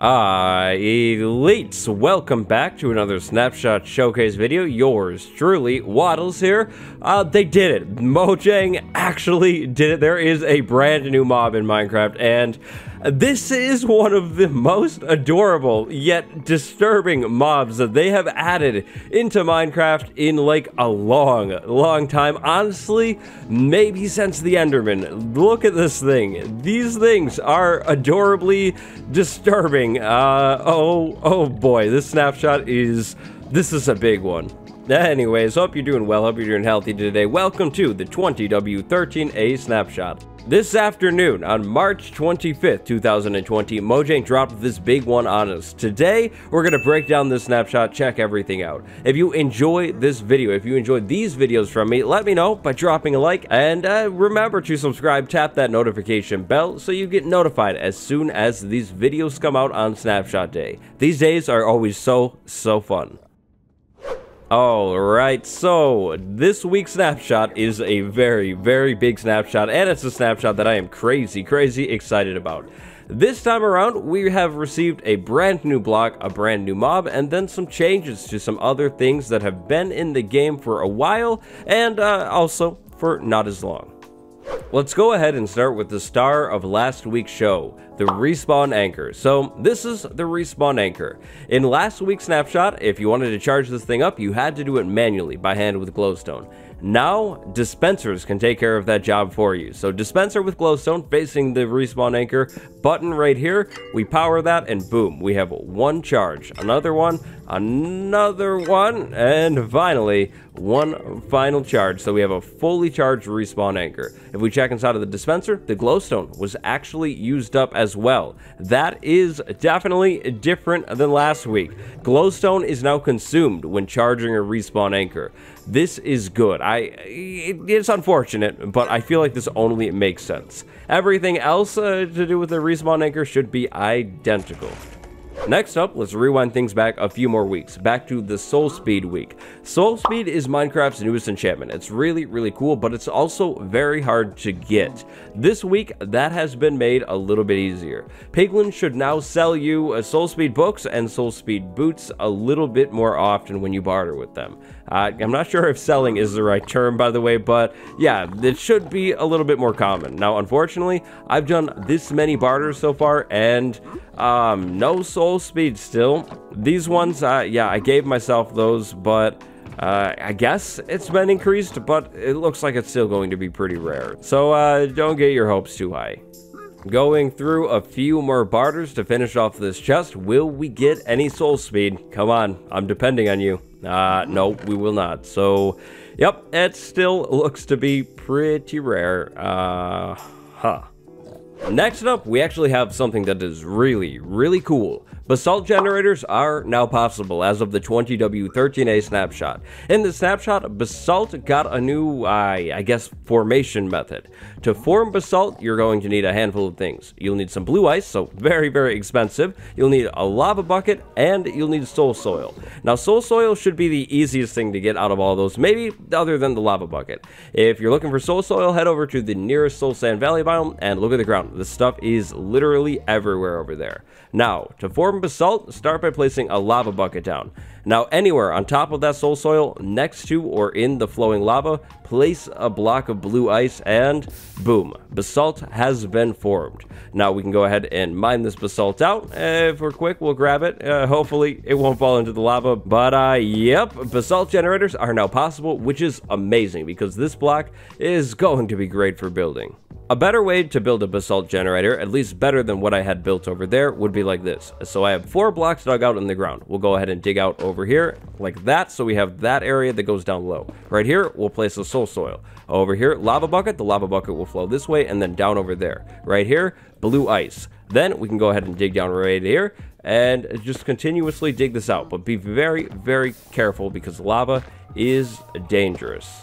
Ah, elites, welcome back to another Snapshot Showcase video. Yours truly, Wattles here. Uh, they did it. Mojang actually did it. There is a brand new mob in Minecraft, and this is one of the most adorable yet disturbing mobs that they have added into Minecraft in like a long, long time. Honestly, maybe since the Enderman. Look at this thing. These things are adorably disturbing. Uh, oh, oh boy, this snapshot is, this is a big one. Anyways, hope you're doing well, hope you're doing healthy today. Welcome to the 20W13A Snapshot. This afternoon, on March 25th, 2020, Mojang dropped this big one on us. Today, we're going to break down this snapshot, check everything out. If you enjoy this video, if you enjoy these videos from me, let me know by dropping a like, and uh, remember to subscribe, tap that notification bell so you get notified as soon as these videos come out on Snapshot Day. These days are always so, so fun. Alright, so this week's snapshot is a very, very big snapshot, and it's a snapshot that I am crazy, crazy excited about. This time around, we have received a brand new block, a brand new mob, and then some changes to some other things that have been in the game for a while, and uh, also for not as long. Let's go ahead and start with the star of last week's show, the respawn anchor. So this is the respawn anchor. In last week's snapshot, if you wanted to charge this thing up, you had to do it manually by hand with glowstone. Now, dispensers can take care of that job for you. So dispenser with glowstone facing the respawn anchor, button right here, we power that and boom, we have one charge. Another one, another one, and finally, one final charge. So we have a fully charged respawn anchor. If we check inside of the dispenser, the glowstone was actually used up as well. That is definitely different than last week. Glowstone is now consumed when charging a respawn anchor. This is good. I it, it's unfortunate, but I feel like this only makes sense. Everything else uh, to do with the respawn anchor should be identical. Next up, let's rewind things back a few more weeks, back to the Soul Speed week. Soul Speed is Minecraft's newest enchantment. It's really, really cool, but it's also very hard to get. This week, that has been made a little bit easier. Piglin should now sell you uh, Soul Speed books and Soul Speed boots a little bit more often when you barter with them. Uh, I'm not sure if selling is the right term, by the way, but yeah, it should be a little bit more common. Now, unfortunately, I've done this many barters so far, and um, no soul speed still. These ones, uh, yeah, I gave myself those, but uh, I guess it's been increased, but it looks like it's still going to be pretty rare. So uh, don't get your hopes too high. Going through a few more barters to finish off this chest. Will we get any soul speed? Come on, I'm depending on you. Uh, no, we will not. So, yep, it still looks to be pretty rare. Uh, huh. Next up, we actually have something that is really, really cool. Basalt generators are now possible as of the 20W13A snapshot. In the snapshot, Basalt got a new, uh, I guess, formation method. To form Basalt, you're going to need a handful of things. You'll need some blue ice, so very, very expensive. You'll need a lava bucket, and you'll need soul soil. Now, soul soil should be the easiest thing to get out of all those, maybe other than the lava bucket. If you're looking for soul soil, head over to the nearest Soul Sand Valley biome and look at the ground. The stuff is literally everywhere over there. Now, to form basalt, start by placing a lava bucket down. Now, anywhere on top of that soul soil, next to or in the flowing lava, place a block of blue ice and boom, basalt has been formed. Now we can go ahead and mine this basalt out. if we're quick, we'll grab it. Uh, hopefully it won't fall into the lava. But uh, yep, basalt generators are now possible, which is amazing because this block is going to be great for building. A better way to build a basalt generator, at least better than what I had built over there, would be like this. So I have four blocks dug out in the ground. We'll go ahead and dig out over here like that. So we have that area that goes down low. Right here, we'll place a soul soil. Over here, lava bucket. The lava bucket will flow this way and then down over there. Right here, blue ice. Then we can go ahead and dig down right here and just continuously dig this out. But be very, very careful because lava is dangerous.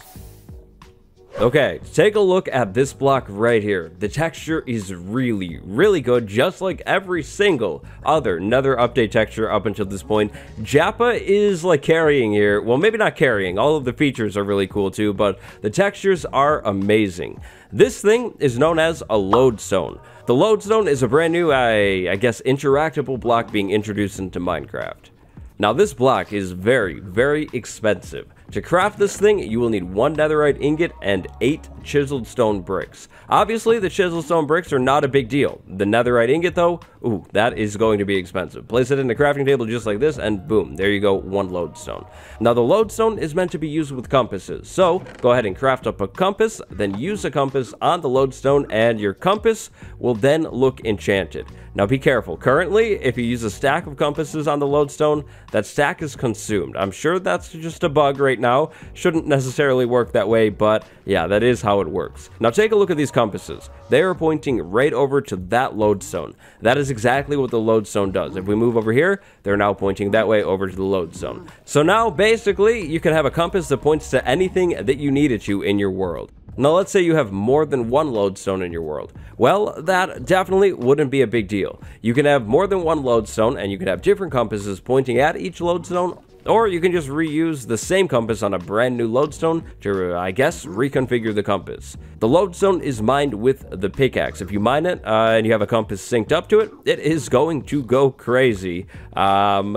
Okay, take a look at this block right here. The texture is really, really good, just like every single other Nether update texture up until this point. Jappa is like carrying here. Well, maybe not carrying. All of the features are really cool too, but the textures are amazing. This thing is known as a lodestone. The lodestone is a brand new, I, I guess, interactable block being introduced into Minecraft. Now this block is very, very expensive. To craft this thing, you will need one netherite ingot and eight chiseled stone bricks. Obviously, the chiseled stone bricks are not a big deal. The netherite ingot, though, ooh, that is going to be expensive. Place it in the crafting table just like this, and boom, there you go, one lodestone. Now, the lodestone is meant to be used with compasses, so go ahead and craft up a compass, then use a compass on the lodestone, and your compass will then look enchanted. Now be careful. Currently, if you use a stack of compasses on the lodestone, that stack is consumed. I'm sure that's just a bug right now. Shouldn't necessarily work that way, but yeah, that is how it works. Now take a look at these compasses. They are pointing right over to that lodestone. That is exactly what the lodestone does. If we move over here, they're now pointing that way over to the lodestone. So now, basically, you can have a compass that points to anything that you need it to in your world. Now let's say you have more than one lodestone in your world. Well, that definitely wouldn't be a big deal. You can have more than one lodestone and you can have different compasses pointing at each lodestone or you can just reuse the same compass on a brand new lodestone to, I guess, reconfigure the compass. The lodestone is mined with the pickaxe. If you mine it uh, and you have a compass synced up to it, it is going to go crazy. Um,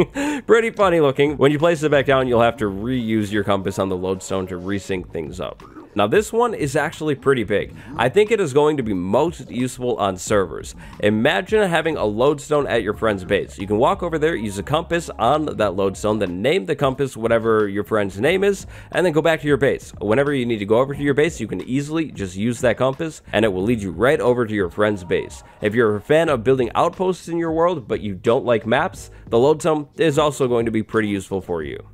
pretty funny looking. When you place it back down, you'll have to reuse your compass on the lodestone to resync things up. Now this one is actually pretty big. I think it is going to be most useful on servers. Imagine having a lodestone at your friend's base. You can walk over there, use a compass on that lodestone, then name the compass whatever your friend's name is, and then go back to your base. Whenever you need to go over to your base, you can easily just use that compass, and it will lead you right over to your friend's base. If you're a fan of building outposts in your world, but you don't like maps, the lodestone is also going to be pretty useful for you.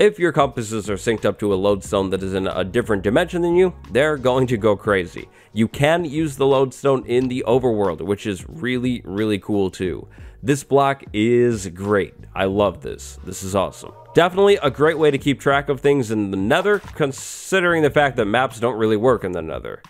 If your compasses are synced up to a lodestone that is in a different dimension than you, they're going to go crazy. You can use the lodestone in the overworld, which is really, really cool too. This block is great. I love this. This is awesome. Definitely a great way to keep track of things in the nether, considering the fact that maps don't really work in the nether.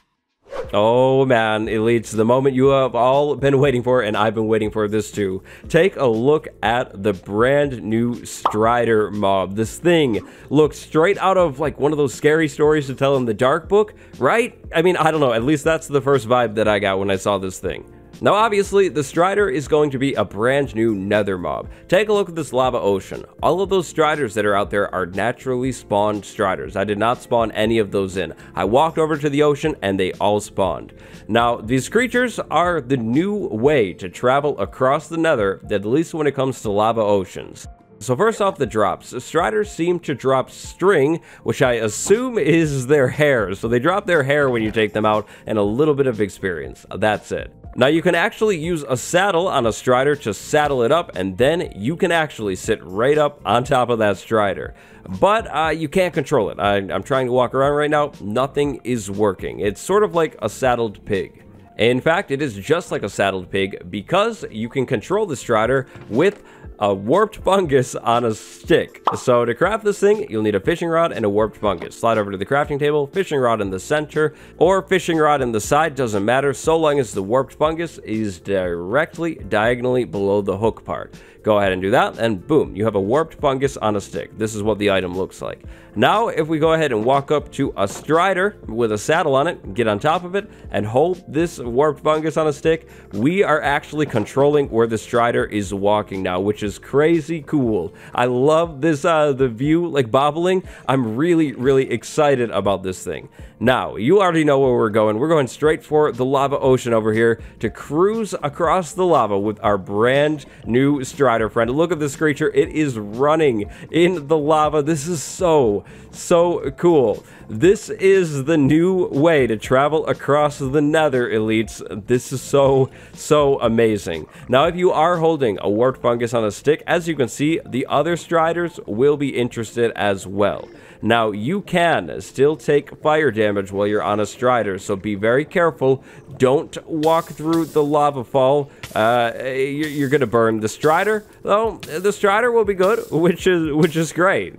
Oh man, it leads to the moment you have all been waiting for, and I've been waiting for this too. Take a look at the brand new Strider mob. This thing looks straight out of like one of those scary stories to tell in the dark book, right? I mean, I don't know, at least that's the first vibe that I got when I saw this thing. Now obviously, the Strider is going to be a brand new nether mob. Take a look at this lava ocean. All of those Striders that are out there are naturally spawned Striders. I did not spawn any of those in. I walked over to the ocean and they all spawned. Now, these creatures are the new way to travel across the nether, at least when it comes to lava oceans. So first off the drops, Striders seem to drop string, which I assume is their hair. So they drop their hair when you take them out and a little bit of experience. That's it. Now you can actually use a saddle on a strider to saddle it up and then you can actually sit right up on top of that strider. But uh, you can't control it. I, I'm trying to walk around right now. Nothing is working. It's sort of like a saddled pig. In fact, it is just like a saddled pig because you can control the strider with a warped fungus on a stick. So to craft this thing, you'll need a fishing rod and a warped fungus. Slide over to the crafting table, fishing rod in the center, or fishing rod in the side, doesn't matter, so long as the warped fungus is directly diagonally below the hook part. Go ahead and do that, and boom, you have a warped fungus on a stick. This is what the item looks like. Now, if we go ahead and walk up to a strider with a saddle on it, get on top of it, and hold this warped fungus on a stick, we are actually controlling where the strider is walking now, which is crazy cool. I love this, uh, the view, like bobbling. I'm really, really excited about this thing. Now, you already know where we're going. We're going straight for the lava ocean over here to cruise across the lava with our brand new strider friend. Look at this creature. It is running in the lava. This is so, so cool. This is the new way to travel across the nether, elites. This is so, so amazing. Now, if you are holding a warped fungus on a stick, as you can see, the other striders will be interested as well. Now, you can still take fire damage while you're on a strider, so be very careful. Don't walk through the lava fall. Uh, you're, you're gonna burn the strider, though. The strider will be good, which is which is great.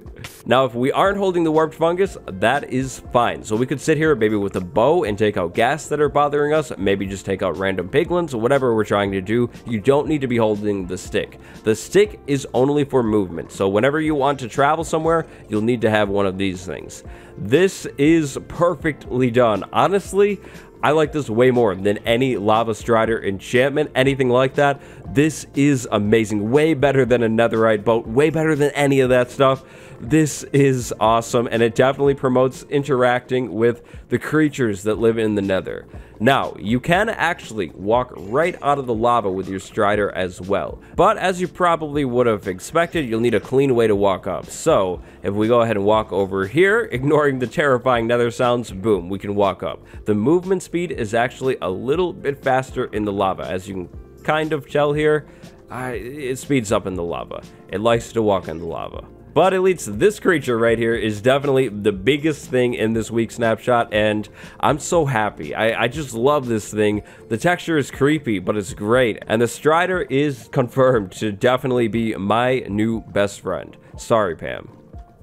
Now, if we aren't holding the warped fungus, that is fine. So we could sit here maybe with a bow and take out ghasts that are bothering us, maybe just take out random piglins, whatever we're trying to do. You don't need to be holding the stick. The stick is only for movement. So whenever you want to travel somewhere, you'll need to have one of these things. This is perfectly done. Honestly, I like this way more than any Lava Strider enchantment, anything like that. This is amazing. Way better than a Netherite boat, way better than any of that stuff. This is awesome, and it definitely promotes interacting with the creatures that live in the nether. Now, you can actually walk right out of the lava with your strider as well. But as you probably would have expected, you'll need a clean way to walk up. So, if we go ahead and walk over here, ignoring the terrifying nether sounds, boom, we can walk up. The movement speed is actually a little bit faster in the lava, as you can kind of tell here. It speeds up in the lava. It likes to walk in the lava. But elites, this creature right here is definitely the biggest thing in this week's snapshot, and I'm so happy. I, I just love this thing. The texture is creepy, but it's great, and the Strider is confirmed to definitely be my new best friend. Sorry, Pam.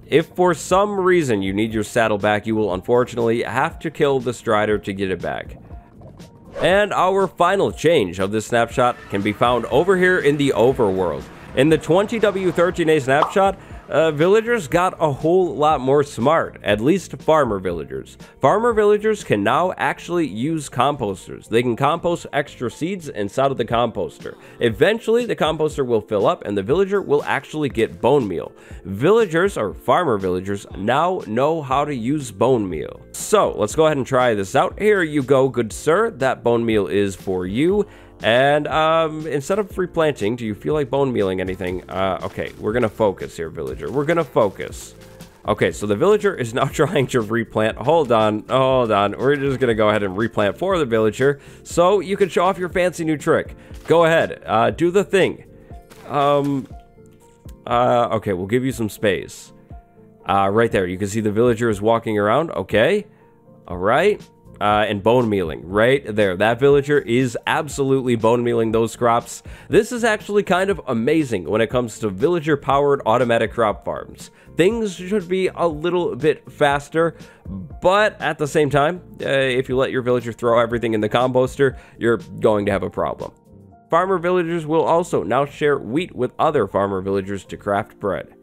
If for some reason you need your saddle back, you will unfortunately have to kill the Strider to get it back. And our final change of this snapshot can be found over here in the overworld. In the 20W13A snapshot, uh, villagers got a whole lot more smart, at least farmer villagers. Farmer villagers can now actually use composters. They can compost extra seeds inside of the composter. Eventually, the composter will fill up and the villager will actually get bone meal. Villagers, or farmer villagers, now know how to use bone meal. So, let's go ahead and try this out. Here you go, good sir. That bone meal is for you. And um, instead of replanting, do you feel like bone mealing anything? Uh, okay, we're gonna focus here, villager. We're gonna focus. Okay, so the villager is now trying to replant. Hold on, hold on. We're just gonna go ahead and replant for the villager, so you can show off your fancy new trick. Go ahead, uh, do the thing. Um, uh, okay, we'll give you some space. Uh, right there, you can see the villager is walking around. Okay, all right uh, and bone mealing right there. That villager is absolutely bone mealing those crops. This is actually kind of amazing when it comes to villager powered automatic crop farms. Things should be a little bit faster, but at the same time, uh, if you let your villager throw everything in the composter, you're going to have a problem. Farmer villagers will also now share wheat with other farmer villagers to craft bread.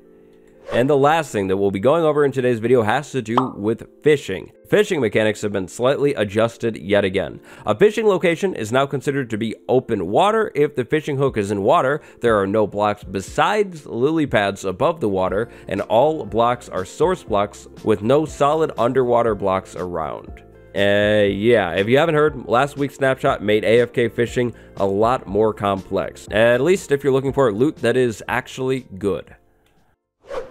And the last thing that we'll be going over in today's video has to do with fishing. Fishing mechanics have been slightly adjusted yet again. A fishing location is now considered to be open water if the fishing hook is in water, there are no blocks besides lily pads above the water, and all blocks are source blocks with no solid underwater blocks around. Uh, yeah, if you haven't heard, last week's snapshot made AFK fishing a lot more complex. At least if you're looking for loot that is actually good.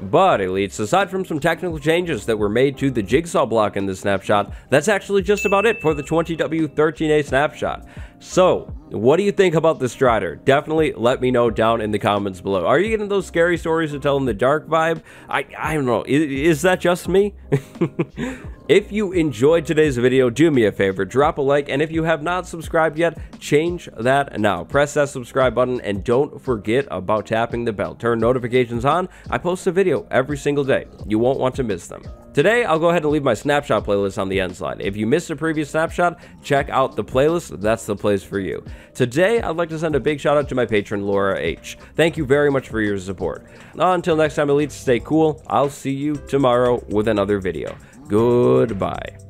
But elites, aside from some technical changes that were made to the jigsaw block in this snapshot, that's actually just about it for the 20W13A snapshot. So, what do you think about the Strider? Definitely let me know down in the comments below. Are you getting those scary stories to tell in the dark vibe? I, I don't know, is, is that just me? If you enjoyed today's video, do me a favor, drop a like, and if you have not subscribed yet, change that now. Press that subscribe button, and don't forget about tapping the bell. Turn notifications on. I post a video every single day. You won't want to miss them. Today, I'll go ahead and leave my snapshot playlist on the end slide. If you missed a previous snapshot, check out the playlist. That's the place for you. Today, I'd like to send a big shout out to my patron, Laura H. Thank you very much for your support. Until next time, elites, stay cool. I'll see you tomorrow with another video. Goodbye.